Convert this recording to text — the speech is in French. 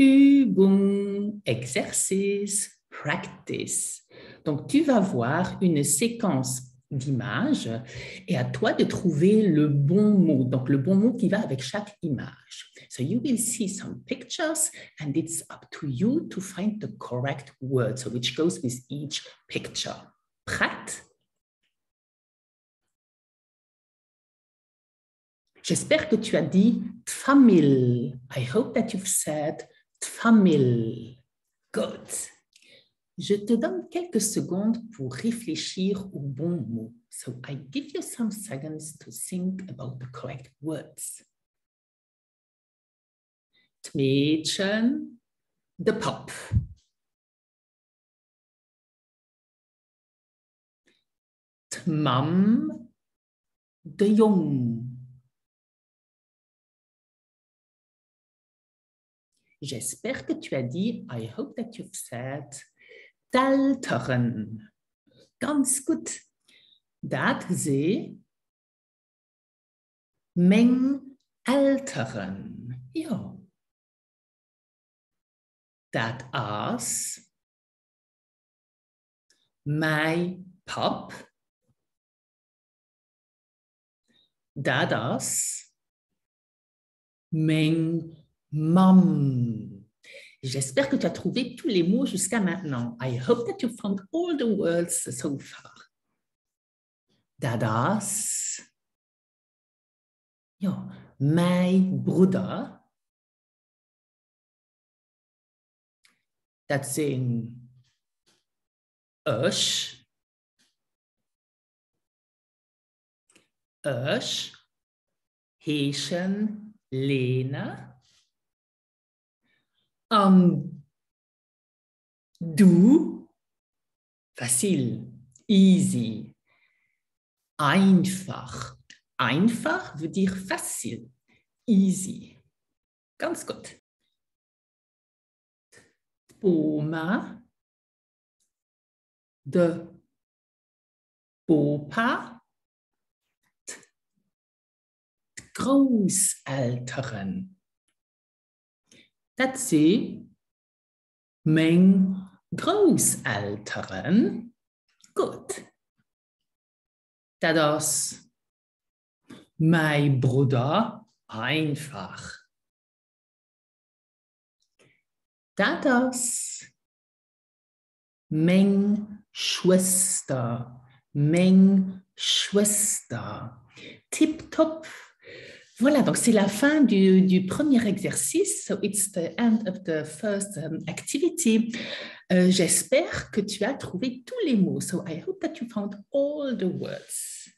Übung, exercice, practice. Donc, tu vas voir une séquence d'images et à toi de trouver le bon mot, donc le bon mot qui va avec chaque image. So you will see some pictures and it's up to you to find the correct word, so which goes with each picture. Prête? J'espère que tu as dit famille. I hope that you've said famille. Good. Je te donne quelques secondes pour réfléchir au bon mot. So I give you some seconds to think about the correct words. Mädchen, the pop. Mam, de jong. J'espère que tu as dit, I hope that you've said, d'Älteren. Ganz gut. Dat sie Meng Älteren. Ja. Dat as my pap. Dat as Meng Mam. J'espère que tu as trouvé tous les mots jusqu'à maintenant. I hope that you found all the words so far. Dadas. Ja, Bruder. That's in Ösch. Ösch. Heschen. Lena. Um, du, facile, easy, einfach. Einfach veut dire facile, easy. Ganz gut. Oma, de Opa, Großeltern. Dat sie mein Großeltern gut. Da das mein Bruder einfach. Da das mein Schwester, mein Schwester. Tip-top Voilà, donc c'est la fin du, du, premier exercice. So it's the end of the first um, activity. Euh, J'espère que tu as trouvé tous les mots. So I hope that you found all the words.